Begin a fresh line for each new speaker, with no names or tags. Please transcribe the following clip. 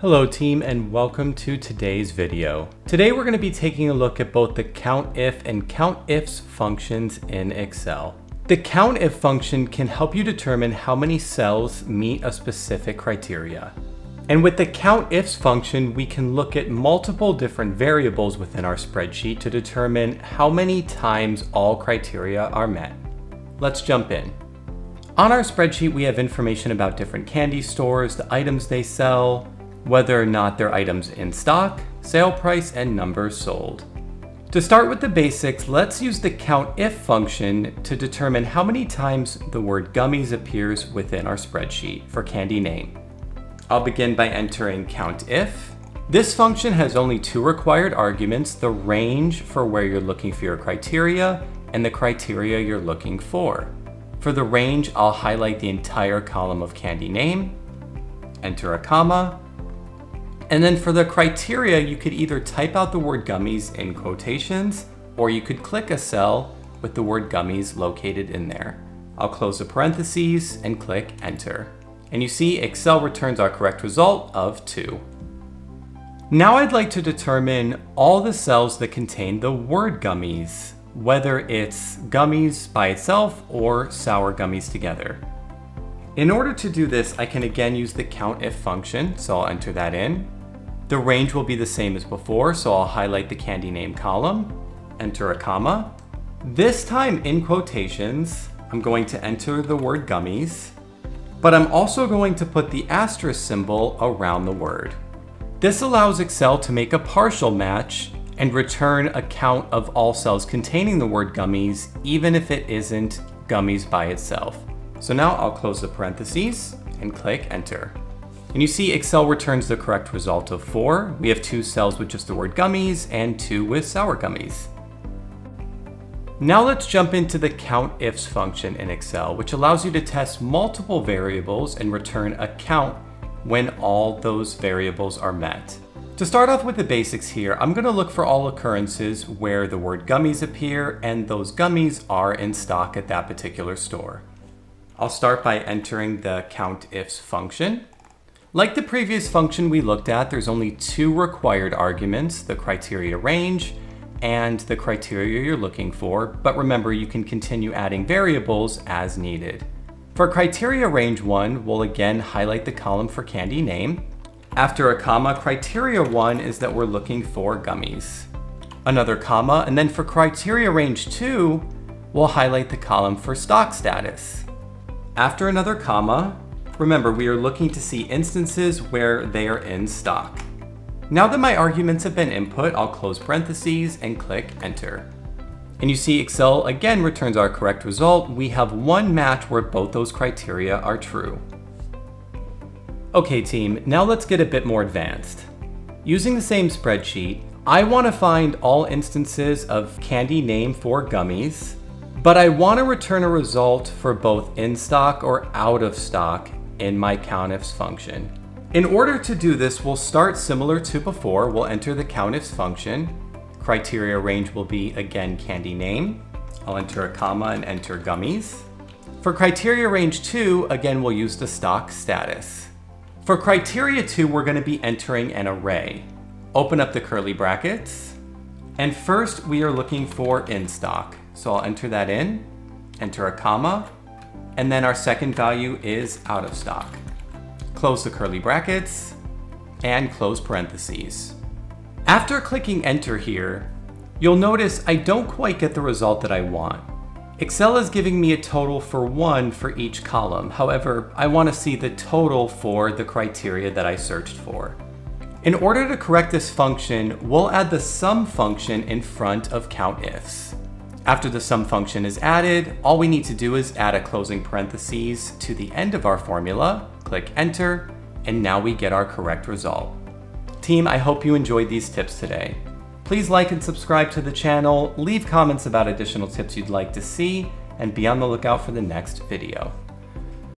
Hello team and welcome to today's video. Today we're going to be taking a look at both the COUNTIF and COUNTIFs functions in Excel. The COUNTIF function can help you determine how many cells meet a specific criteria. And with the COUNTIFs function, we can look at multiple different variables within our spreadsheet to determine how many times all criteria are met. Let's jump in. On our spreadsheet, we have information about different candy stores, the items they sell, whether or not they're items in stock, sale price, and numbers sold. To start with the basics, let's use the COUNTIF function to determine how many times the word gummies appears within our spreadsheet for candy name. I'll begin by entering COUNTIF. This function has only two required arguments, the range for where you're looking for your criteria and the criteria you're looking for. For the range, I'll highlight the entire column of candy name, enter a comma, and then for the criteria, you could either type out the word gummies in quotations, or you could click a cell with the word gummies located in there. I'll close the parentheses and click enter. And you see Excel returns our correct result of 2. Now I'd like to determine all the cells that contain the word gummies, whether it's gummies by itself or sour gummies together. In order to do this, I can again use the COUNTIF function, so I'll enter that in. The range will be the same as before, so I'll highlight the candy name column, enter a comma. This time in quotations, I'm going to enter the word gummies, but I'm also going to put the asterisk symbol around the word. This allows Excel to make a partial match and return a count of all cells containing the word gummies, even if it isn't gummies by itself. So now I'll close the parentheses and click enter. And you see Excel returns the correct result of 4. We have two cells with just the word gummies and two with sour gummies. Now let's jump into the COUNTIFs function in Excel, which allows you to test multiple variables and return a count when all those variables are met. To start off with the basics here, I'm going to look for all occurrences where the word gummies appear and those gummies are in stock at that particular store. I'll start by entering the COUNTIFs function. Like the previous function we looked at, there's only two required arguments, the criteria range and the criteria you're looking for, but remember you can continue adding variables as needed. For criteria range 1, we'll again highlight the column for candy name. After a comma, criteria 1 is that we're looking for gummies. Another comma, and then for criteria range 2, we'll highlight the column for stock status. After another comma, Remember, we are looking to see instances where they are in stock. Now that my arguments have been input, I'll close parentheses and click enter. And you see Excel again returns our correct result. We have one match where both those criteria are true. Okay team, now let's get a bit more advanced. Using the same spreadsheet, I want to find all instances of candy name for gummies, but I want to return a result for both in stock or out of stock in my COUNTIFs function. In order to do this, we'll start similar to before. We'll enter the COUNTIFs function. Criteria range will be, again, candy name. I'll enter a comma and enter gummies. For criteria range 2, again, we'll use the stock status. For criteria 2, we're going to be entering an array. Open up the curly brackets. And first, we are looking for in stock. So I'll enter that in, enter a comma, and then our second value is out of stock. Close the curly brackets and close parentheses. After clicking enter here, you'll notice I don't quite get the result that I want. Excel is giving me a total for one for each column. However, I want to see the total for the criteria that I searched for. In order to correct this function, we'll add the sum function in front of COUNTIFs. After the sum function is added, all we need to do is add a closing parentheses to the end of our formula, click enter, and now we get our correct result. Team, I hope you enjoyed these tips today. Please like and subscribe to the channel, leave comments about additional tips you'd like to see, and be on the lookout for the next video.